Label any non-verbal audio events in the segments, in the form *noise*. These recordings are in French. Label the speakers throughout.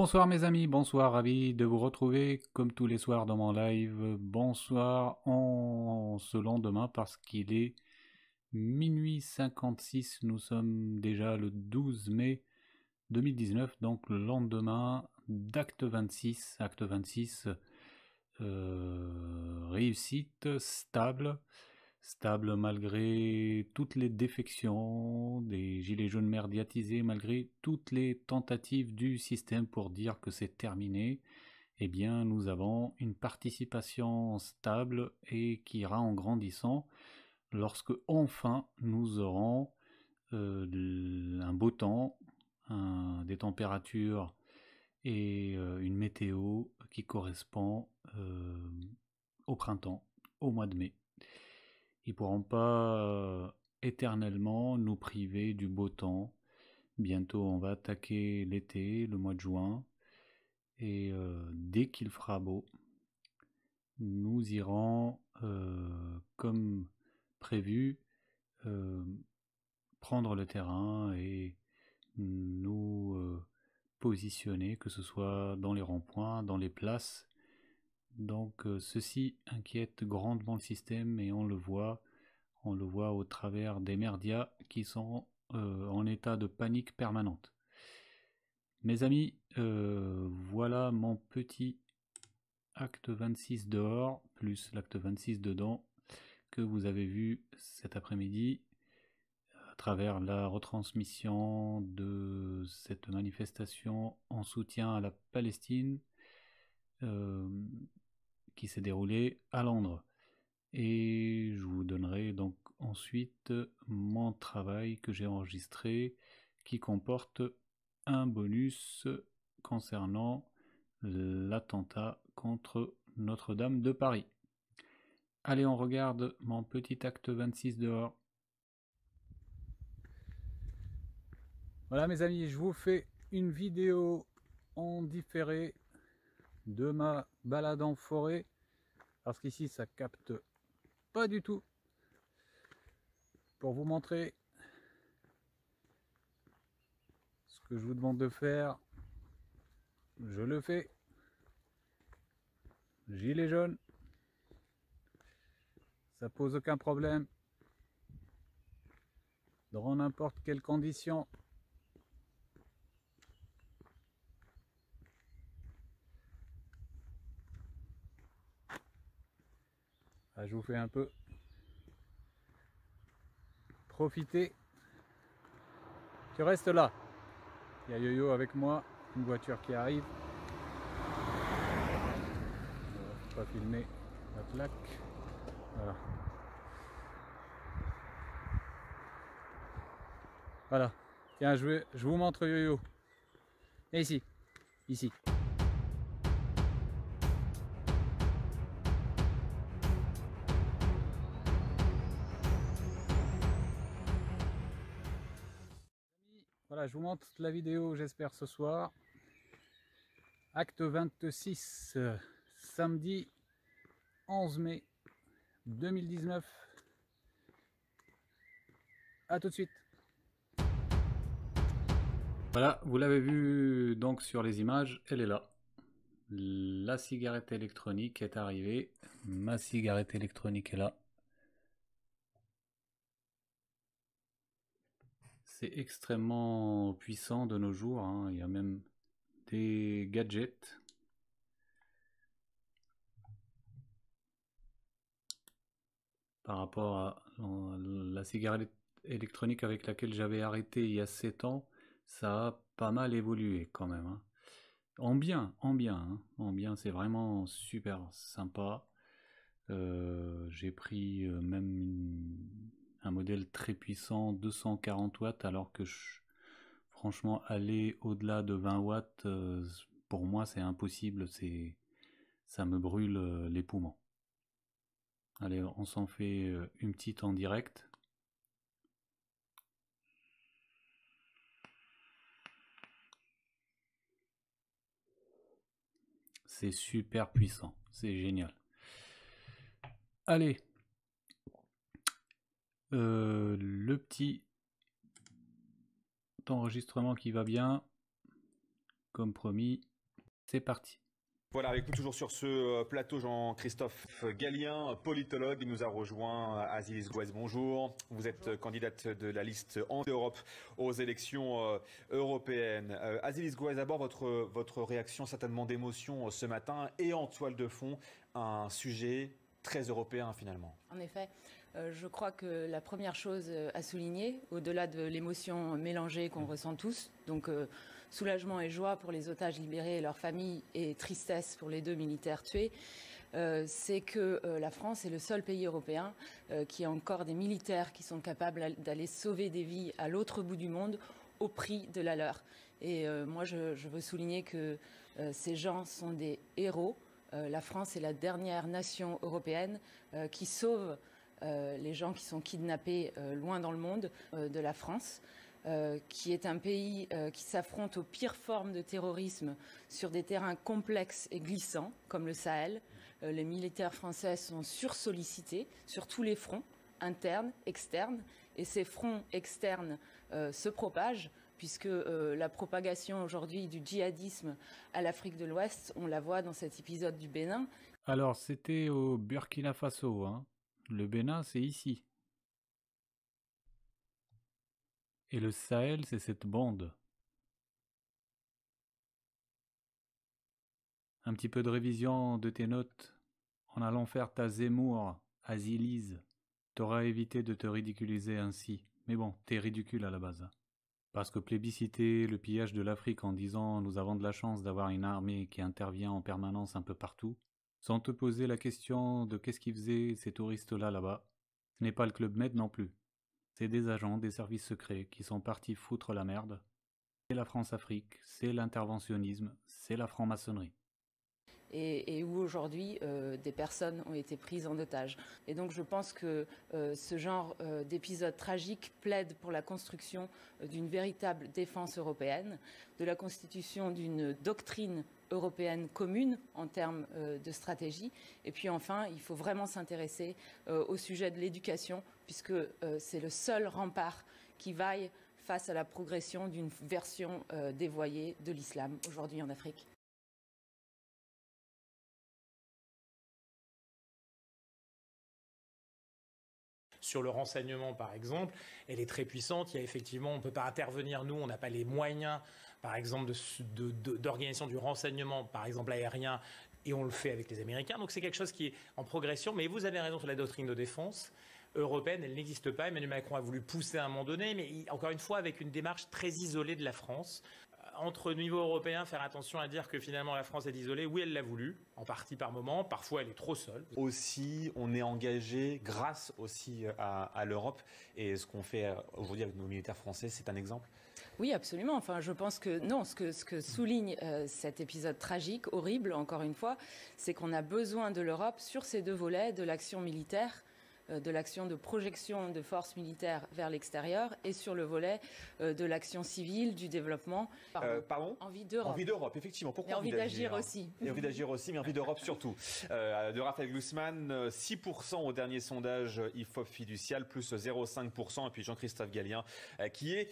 Speaker 1: Bonsoir mes amis, bonsoir, ravi de vous retrouver comme tous les soirs dans mon live. Bonsoir en ce lendemain parce qu'il est minuit 56, nous sommes déjà le 12 mai 2019, donc le lendemain d'acte 26, acte 26, euh, réussite stable, stable malgré toutes les défections des gilets jaunes merdiatisés, malgré toutes les tentatives du système pour dire que c'est terminé, eh bien nous avons une participation stable et qui ira en grandissant lorsque enfin nous aurons euh, un beau temps, des températures et euh, une météo qui correspond euh, au printemps, au mois de mai. Ils pourront pas éternellement nous priver du beau temps. Bientôt, on va attaquer l'été, le mois de juin. Et euh, dès qu'il fera beau, nous irons, euh, comme prévu, euh, prendre le terrain et nous positionner, que ce soit dans les ronds-points, dans les places, donc euh, ceci inquiète grandement le système et on le voit, on le voit au travers des merdias qui sont euh, en état de panique permanente. Mes amis, euh, voilà mon petit acte 26 dehors, plus l'acte 26 dedans, que vous avez vu cet après-midi à travers la retransmission de cette manifestation en soutien à la Palestine qui s'est déroulé à Londres. Et je vous donnerai donc ensuite mon travail que j'ai enregistré qui comporte un bonus concernant l'attentat contre Notre-Dame de Paris. Allez, on regarde mon petit acte 26 dehors. Voilà mes amis, je vous fais une vidéo en différé de ma balade en forêt. Parce qu'ici ça capte pas du tout. Pour vous montrer ce que je vous demande de faire je le fais. Gilet jaune. Ça pose aucun problème. Dans n'importe quelle condition Ah, je vous fais un peu profiter. Tu restes là. Il y a Yo-Yo avec moi, une voiture qui arrive. pas filmer la plaque. Voilà. Voilà. Tiens, je, vais, je vous montre Yo-Yo. Et ici. Ici. Je vous montre la vidéo, j'espère, ce soir. Acte 26, samedi 11 mai 2019. A tout de suite. Voilà, vous l'avez vu donc sur les images, elle est là. La cigarette électronique est arrivée. Ma cigarette électronique est là. C'est extrêmement puissant de nos jours. Hein. Il y a même des gadgets. Par rapport à la cigarette électronique avec laquelle j'avais arrêté il y a 7 ans, ça a pas mal évolué quand même. Hein. En bien, en bien, hein. en bien, c'est vraiment super sympa. Euh, j'ai pris euh, même une, un très puissant, 240 watts, alors que franchement aller au-delà de 20 watts, euh, pour moi c'est impossible, c'est ça me brûle euh, les poumons. Allez, on s'en fait euh, une petite en direct. C'est super puissant, c'est génial. Allez, euh, le petit enregistrement qui va bien. comme promis, c'est parti.
Speaker 2: Voilà, avec nous toujours sur ce euh, plateau Jean-Christophe Gallien, politologue. Il nous a rejoint Aziz Gouez. Bonjour. Vous êtes candidate de la liste anti-Europe aux élections euh, européennes. Euh, Aziz Gouez, d'abord votre, votre réaction certainement d'émotion ce matin et en toile de fond, un sujet très européen finalement.
Speaker 3: En effet, je crois que la première chose à souligner, au-delà de l'émotion mélangée qu'on ressent tous, donc soulagement et joie pour les otages libérés et leurs familles et tristesse pour les deux militaires tués. Euh, c'est que euh, la France est le seul pays européen euh, qui a encore des militaires qui sont capables d'aller sauver des vies à l'autre bout du monde au prix de la leur. Et moi, je, je, veux souligner que ces gens sont des héros. la France est la dernière nation européenne qui sauve les gens qui sont kidnappés loin dans le monde de la France. Euh, qui est un pays euh, qui s'affronte aux pires formes de terrorisme sur des terrains complexes et glissants, comme le Sahel. Euh, les militaires français sont sursollicités sur tous les fronts, internes, externes, et ces fronts externes se propagent puisque la propagation aujourd'hui du djihadisme à l'Afrique de l'Ouest, on la voit dans cet épisode du Bénin.
Speaker 1: Alors c'était au Burkina Faso, hein. Le Bénin c'est ici. Et le Sahel, c'est cette bande. Un petit peu de révision de tes notes. En allant faire ta Zemmour, Azilise, t'auras évité de te ridiculiser ainsi. Mais bon, t'es ridicule à la base. Parce que plébisciter le pillage de l'Afrique en disant nous avons de la chance d'avoir une armée qui intervient en permanence un peu partout, sans te poser la question de qu'est-ce qu'ils faisaient ces touristes-là là-bas, ce n'est pas le Club Med non plus. C'est des agents des services secrets qui sont partis foutre la merde. C'est la France-Afrique, c'est l'interventionnisme, c'est la franc-maçonnerie.
Speaker 3: Et, où aujourd'hui euh, des personnes ont été prises en otage. Et donc je pense que euh, ce genre euh, d'épisode tragique plaide pour la construction d'une véritable défense européenne, de la constitution d'une doctrine européenne commune en termes euh, de stratégie. Et puis enfin, il faut vraiment s'intéresser euh, au sujet de l'éducation, puisque euh, c'est le seul rempart qui vaille face à la progression d'une version dévoyée de l'islam aujourd'hui en Afrique.
Speaker 4: sur le renseignement, par exemple, elle est très puissante. Il y a effectivement, on ne peut pas intervenir, nous, on n'a pas les moyens, par exemple, d'organisation du renseignement, par exemple aérien, et on le fait avec les Américains. Donc c'est quelque chose qui est en progression. Mais vous avez raison sur la doctrine de défense européenne, elle n'existe pas. Emmanuel Macron a voulu pousser à un moment donné, mais encore une fois, avec une démarche très isolée de la France entre niveau européen, faire attention à dire que finalement la France est isolée. Oui, elle l'a voulu, en partie par moment. Parfois, elle est trop seule.
Speaker 2: Aussi, on est engagé grâce aussi à, l'Europe. Et ce qu'on fait aujourd'hui avec nos militaires français, c'est un exemple.
Speaker 3: Oui, absolument. Enfin, je pense que non. Ce que, ce que souligne euh, cet épisode tragique, horrible, encore une fois, c'est qu'on a besoin de l'Europe sur ces deux volets de l'action militaire euh, de l'action de projection de forces militaires vers l'extérieur et sur le volet euh, de l'action civile, du développement.
Speaker 2: Euh, pardon,
Speaker 3: Envie d'Europe.
Speaker 2: Envie d'Europe, effectivement.
Speaker 3: Pourquoi envie, d'agir aussi.
Speaker 2: Et envie d'agir aussi, mais envie d'Europe surtout. de Raphaël Glucksmann, 6% au dernier sondage IFOP fiducial, plus 0,5%. Et puis Jean-Christophe Gallien, qui est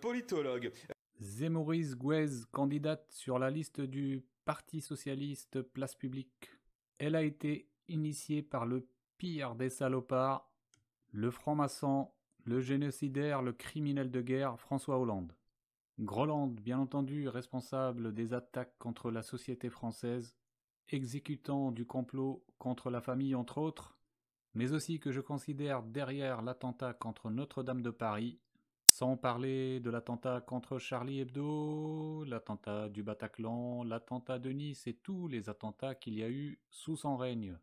Speaker 2: politologue.
Speaker 1: Zémoris Guez, candidate sur la liste du Parti socialiste Place publique. Elle a été initiée par le pire des salopards, le franc-maçon, le génocidaire, le criminel de guerre François Hollande. Groland, bien entendu, responsable des attaques contre la société française, exécutant du complot contre la famille entre autres, mais aussi que je considère derrière l'attentat contre Notre-Dame de Paris, sans parler de l'attentat contre Charlie Hebdo, l'attentat du Bataclan, l'attentat de Nice et tous les attentats qu'il y a eu sous son règne.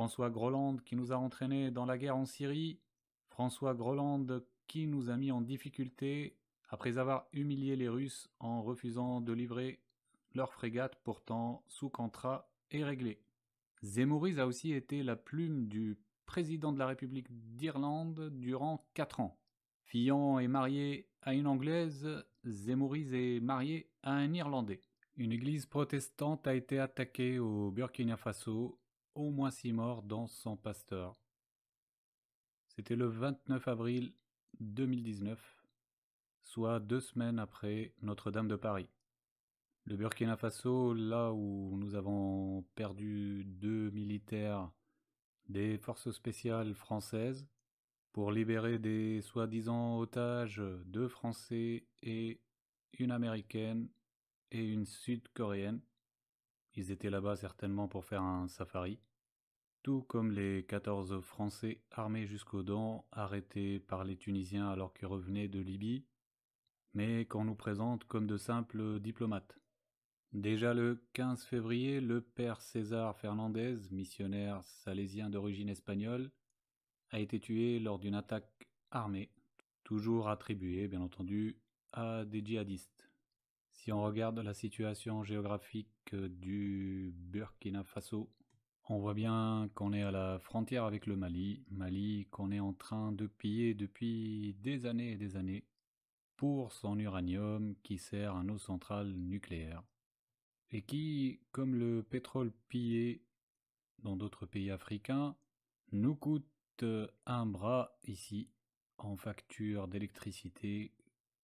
Speaker 1: François Groland qui nous a entraînés dans la guerre en Syrie, François Groland qui nous a mis en difficulté après avoir humilié les Russes en refusant de livrer leur frégate pourtant sous contrat et réglée. Zemmouriz a aussi été la plume du président de la République d'Irlande durant quatre ans. Fillon est marié à une Anglaise, Zemmouriz est marié à un Irlandais. Une église protestante a été attaquée au Burkina Faso au moins six morts dans son pasteur. C'était le 29 avril 2019, soit deux semaines après Notre-Dame de Paris. Le Burkina Faso, là où nous avons perdu deux militaires des forces spéciales françaises pour libérer des soi-disant otages, deux Français et une Américaine et une Sud-Coréenne. Ils étaient là-bas certainement pour faire un safari. Tout comme les 14 Français armés jusqu'aux dents, arrêtés par les Tunisiens alors qu'ils revenaient de Libye, mais qu'on nous présente comme de simples diplomates. Déjà le 15 février, le père César Fernandez, missionnaire salésien d'origine espagnole, a été tué lors d'une attaque armée, toujours attribuée, bien entendu, à des djihadistes. Si on regarde la situation géographique du Burkina Faso, on voit bien qu'on est à la frontière avec le Mali, Mali qu'on est en train de piller depuis des années et des années pour son uranium qui sert à nos centrales nucléaires. Et qui, comme le pétrole pillé dans d'autres pays africains, nous coûte un bras ici en facture d'électricité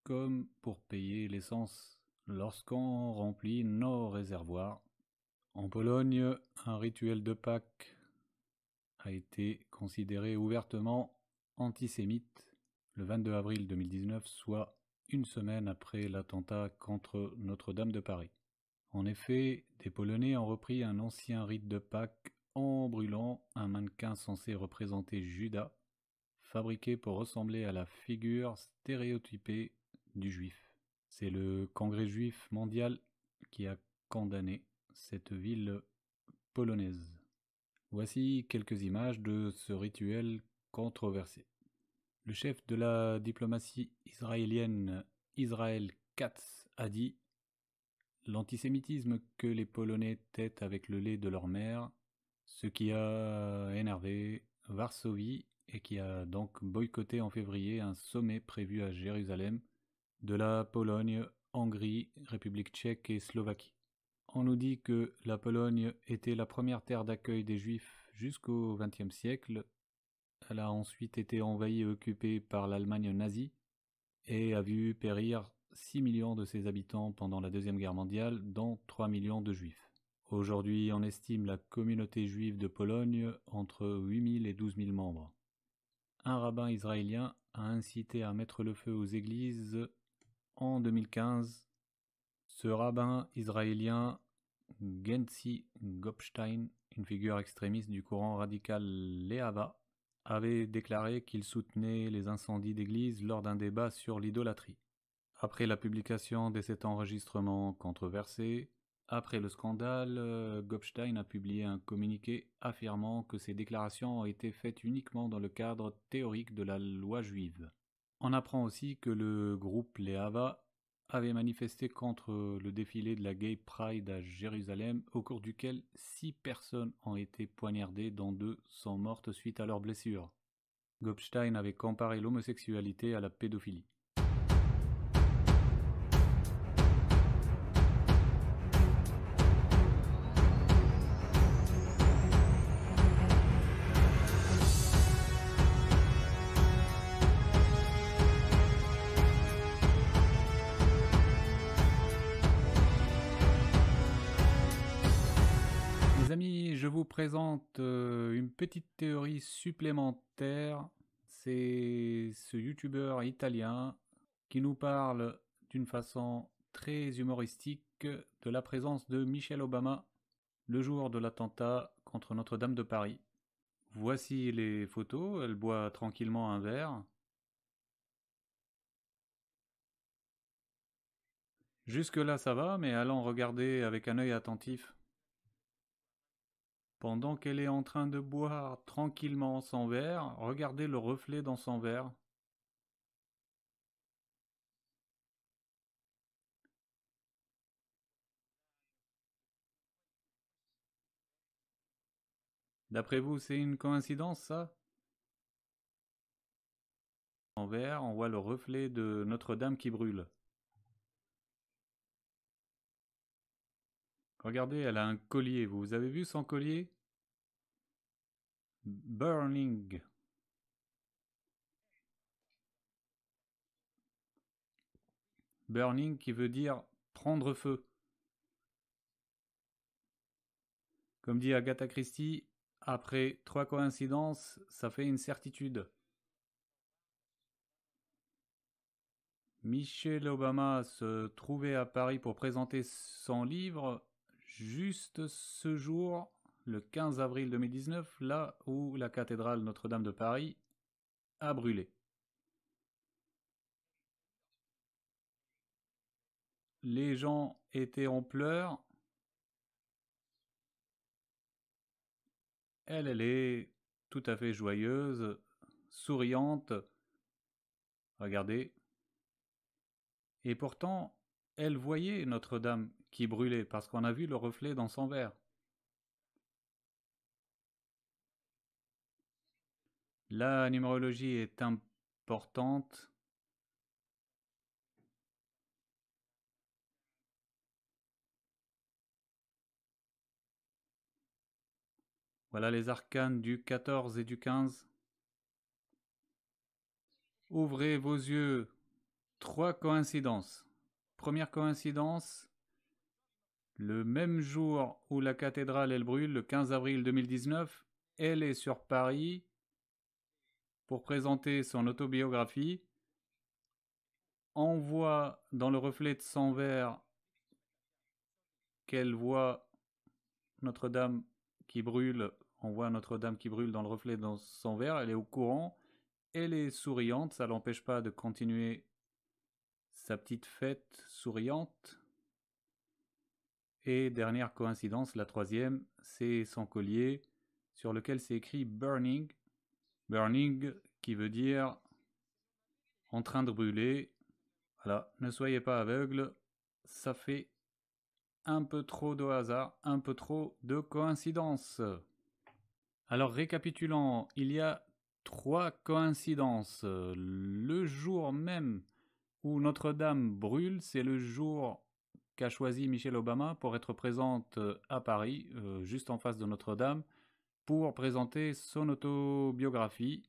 Speaker 1: comme pour payer l'essence lorsqu'on remplit nos réservoirs. En Pologne, un rituel de Pâques a été considéré ouvertement antisémite le 22 avril 2019, soit une semaine après l'attentat contre Notre-Dame de Paris. En effet, des Polonais ont repris un ancien rite de Pâques en brûlant un mannequin censé représenter Judas, fabriqué pour ressembler à la figure stéréotypée du juif. C'est le Congrès juif mondial qui a condamné cette ville polonaise. Voici quelques images de ce rituel controversé. Le chef de la diplomatie israélienne Israël Katz a dit L'antisémitisme que les Polonais têtent avec le lait de leur mère, ce qui a énervé Varsovie et qui a donc boycotté en février un sommet prévu à Jérusalem de la Pologne, Hongrie, République tchèque et Slovaquie. On nous dit que la Pologne était la première terre d'accueil des Juifs jusqu'au XXe siècle. Elle a ensuite été envahie et occupée par l'Allemagne nazie et a vu périr 6 millions de ses habitants pendant la Deuxième Guerre mondiale, dont 3 millions de juifs. Aujourd'hui, on estime la communauté juive de Pologne entre 8 000 et 12 000 membres. Un rabbin israélien a incité à mettre le feu aux églises en 2015. Ce rabbin israélien, Gensi Gopstein, une figure extrémiste du courant radical Lehava, avait déclaré qu'il soutenait les incendies d'églises lors d'un débat sur l'idolâtrie. Après la publication de cet enregistrement controversé, après le scandale, Gopstein a publié un communiqué affirmant que ces déclarations ont été faites uniquement dans le cadre théorique de la loi juive. On apprend aussi que le groupe Lehava avait manifesté contre le défilé de la Gay Pride à Jérusalem, au cours duquel six personnes ont été poignardées, dont deux sont mortes suite à leurs blessures. Gopstein avait comparé l'homosexualité à la pédophilie. Présente euh, une petite théorie supplémentaire. C'est ce youtubeur italien qui nous parle d'une façon très humoristique de la présence de Michelle Obama le jour de l'attentat contre Notre-Dame de Paris. Voici les photos, elle boit tranquillement un verre. Jusque là ça va, mais allons regarder avec un œil attentif pendant qu'elle est en train de boire tranquillement son verre, regardez le reflet dans son verre. D'après vous, c'est une coïncidence, ça? En verre, on voit le reflet de Notre-Dame qui brûle. Regardez, elle a un collier. Vous avez vu son collier? Burning. Burning qui veut dire prendre feu. Comme dit Agatha Christie, après trois coïncidences, ça fait une certitude. Michelle Obama se trouvait à Paris pour présenter son livre juste ce jour, le 15 avril 2019, là où la cathédrale Notre-Dame de Paris a brûlé. Les gens étaient en pleurs. Elle, elle est tout à fait joyeuse, souriante. Regardez, et pourtant, elle voyait Notre-Dame qui brûlait parce qu'on a vu le reflet dans son verre. La numérologie est importante. Voilà les arcanes du 14 et du 15. Ouvrez vos yeux Trois coïncidences. Première coïncidence, le même jour où la cathédrale elle brûle, le 15 avril 2019, elle est sur Paris pour présenter son autobiographie. On voit dans le reflet de son verre qu'elle voit Notre-Dame qui brûle. On voit Notre-Dame qui brûle dans le reflet de son verre. Elle est au courant. Elle est souriante. Ça l'empêche pas de continuer sa petite fête souriante. Et dernière coïncidence, la troisième, c'est son collier sur lequel c'est écrit Burning. Burning qui veut dire en train de brûler. Voilà, ne soyez pas aveugle, ça fait un peu trop de hasard, un peu trop de coïncidences. Alors récapitulant, il y a trois coïncidences. Le jour même où Notre-Dame brûle, c'est le jour qu'a choisi Michelle Obama pour être présente euh, à Paris, euh, juste en face de Notre-Dame, pour présenter son autobiographie.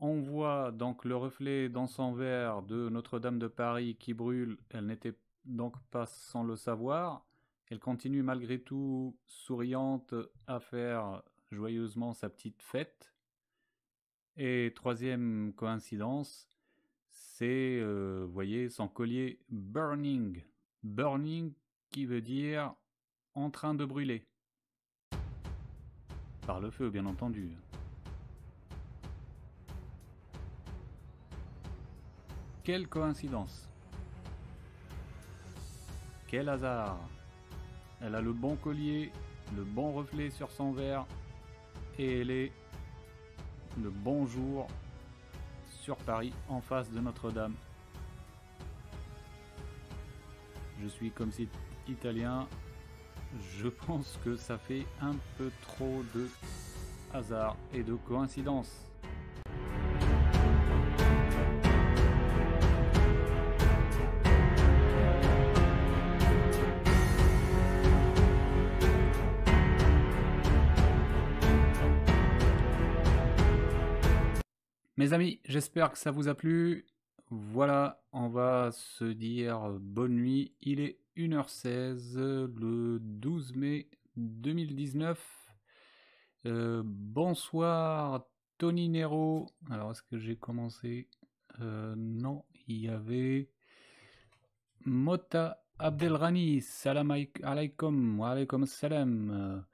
Speaker 1: On voit donc le reflet dans son verre de Notre-Dame de Paris qui brûle. Elle n'était donc pas sans le savoir. Elle continue malgré tout souriante à faire joyeusement sa petite fête. Et troisième coïncidence, c'est, euh, vous voyez, son collier burning. Burning qui veut dire en train de brûler. Par le feu, bien entendu. Quelle coïncidence. Quel hasard. Elle a le bon collier, le bon reflet sur son verre, et elle est le bon jour Paris, en face de Notre-Dame. Je suis comme si italien. Je pense que ça fait un peu trop de hasard et de coïncidence. Mes amis, j'espère que ça vous a plu. Voilà, on va se dire bonne nuit. Il est 1h16 le 12 mai 2019. Euh, bonsoir Tony Nero. Alors est-ce que j'ai commencé? Euh, Non, il y avait Mota Abdelrani. Salam alaikum. Alaikum salam.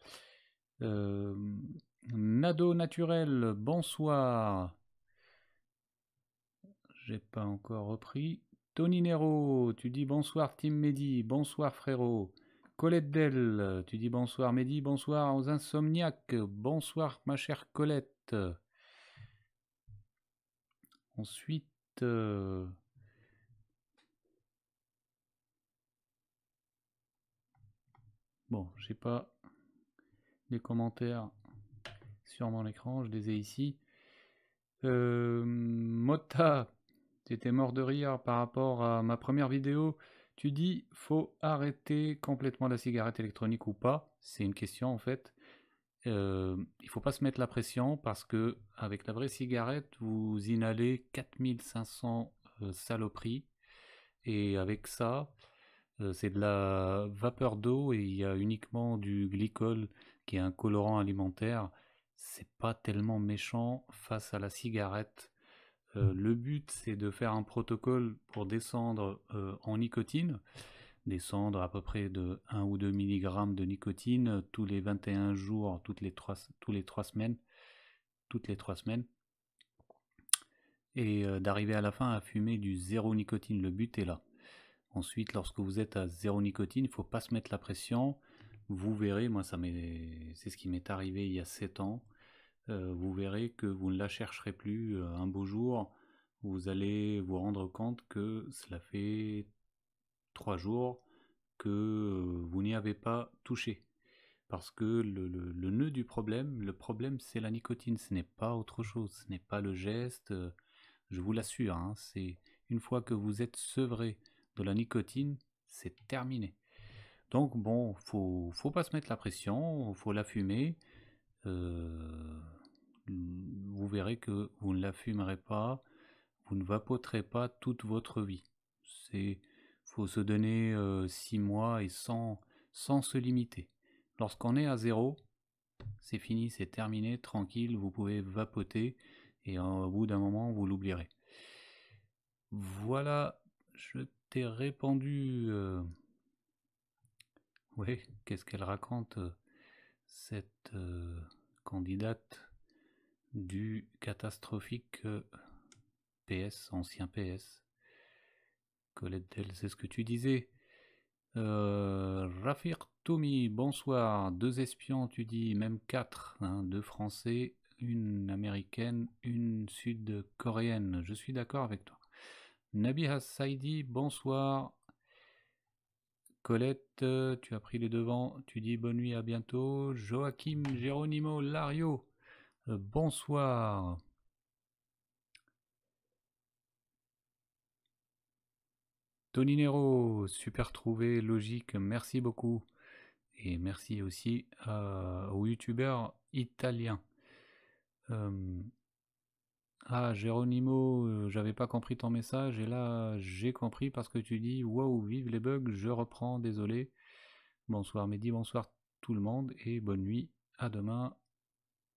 Speaker 1: Nado Naturel, bonsoir. J'ai pas encore repris. Tony Nero, tu dis bonsoir Tim Mehdi, bonsoir frérot. Colette Dell, tu dis bonsoir Mehdi, bonsoir aux insomniaques, bonsoir ma chère Colette. Ensuite, euh, bon, j'ai pas les commentaires sur mon écran, je les ai ici. Euh, Mota, tu étais mort de rire par rapport à ma première vidéo. Tu dis faut arrêter complètement la cigarette électronique ou pas? C'est une question en fait. Euh, il faut pas se mettre la pression parce que avec la vraie cigarette, vous inhalez 4500 euh, saloperies et avec ça, c'est de la vapeur d'eau et il y a uniquement du glycol qui est un colorant alimentaire. C'est pas tellement méchant face à la cigarette. Le but, c'est de faire un protocole pour descendre en nicotine descendre à peu près de 1 ou 2 mg de nicotine tous les 21 jours, toutes les 3, tous les 3 semaines, toutes les 3 semaines, et euh, d'arriver à la fin à fumer du zéro nicotine. Le but est là. Ensuite, lorsque vous êtes à zéro nicotine, il ne faut pas se mettre la pression. Vous verrez, moi ça c'est ce qui m'est arrivé il y a 7 ans. Euh, vous verrez que vous ne la chercherez plus euh, un beau jour. Vous allez vous rendre compte que cela fait trois jours que euh, vous n'y avez pas touché. Parce que le, nœud du problème, le problème c'est la nicotine, ce n'est pas autre chose, ce n'est pas le geste, je vous l'assure, hein, c'est une fois que vous êtes sevré de la nicotine, c'est terminé. Donc bon, faut, faut pas se mettre la pression, faut la fumer. Euh, vous verrez que vous ne la fumerez pas, vous ne vapoterez pas toute votre vie. C'est faut se donner 6 mois et sans, sans se limiter. Lorsqu'on est à zéro, c'est fini, c'est terminé, tranquille, vous pouvez vapoter et au bout d'un moment, vous l'oublierez. Voilà, je t'ai répondu. Oui, qu'est-ce qu'elle raconte, cette candidate? Du catastrophique PS, ancien PS Colette c'est ce que tu disais. Euh, Rafir Tomi, bonsoir. Deux espions, tu dis, même quatre. Hein, deux Français, une Américaine, une Sud-Coréenne. Je suis d'accord avec toi. Nabiha Saidi, bonsoir. Colette, tu as pris les devants. Tu dis bonne nuit, à bientôt. Joachim Geronimo Lario, euh, bonsoir. Tony Nero, super trouvé, logique, merci beaucoup. Et merci aussi aux youtubeurs italiens. Euh, ah, Geronimo, euh, j'avais pas compris ton message et là j'ai compris parce que tu dis waouh, vive les bugs, je reprends, désolé. Bonsoir Mehdi, bonsoir tout le monde et bonne nuit, à demain,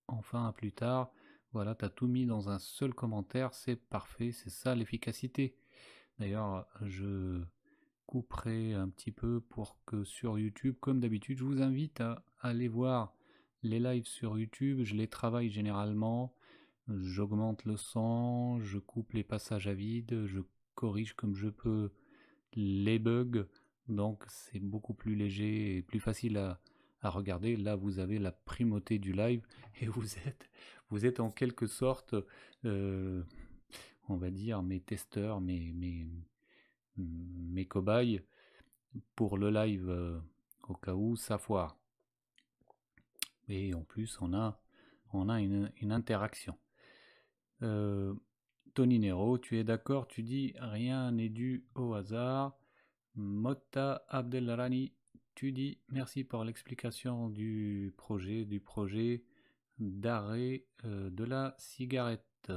Speaker 1: enfin à plus tard. Voilà, t'as tout mis dans un seul commentaire, c'est parfait, c'est ça l'efficacité. D'ailleurs, je couperai un petit peu pour que sur YouTube, comme d'habitude, je vous invite à aller voir les lives sur YouTube. Je les travaille généralement. J'augmente le son, je coupe les passages à vide, je corrige comme je peux les bugs. Donc c'est beaucoup plus léger et plus facile à, regarder. Là, vous avez la primauté du live et *laughs* vous êtes, vous êtes en quelque sorte euh, on va dire, mes testeurs, mes cobayes pour le live euh, au cas où ça foire. Et en plus, on a, on a une, interaction. Euh, Tony Nero, tu es d'accord? Tu dis rien n'est dû au hasard. Motta Abdelrani, tu merci pour l'explication du projet, du projet d'arrêt euh, de la cigarette.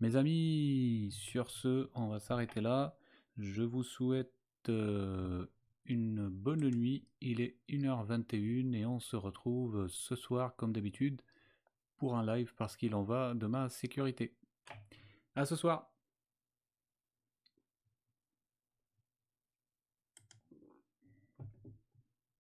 Speaker 1: Mes amis, sur ce, on va s'arrêter là. Je vous souhaite euh, une bonne nuit. Il est 1h21 et on se retrouve ce soir comme d'habitude pour un live parce qu'il en va de ma sécurité. À ce soir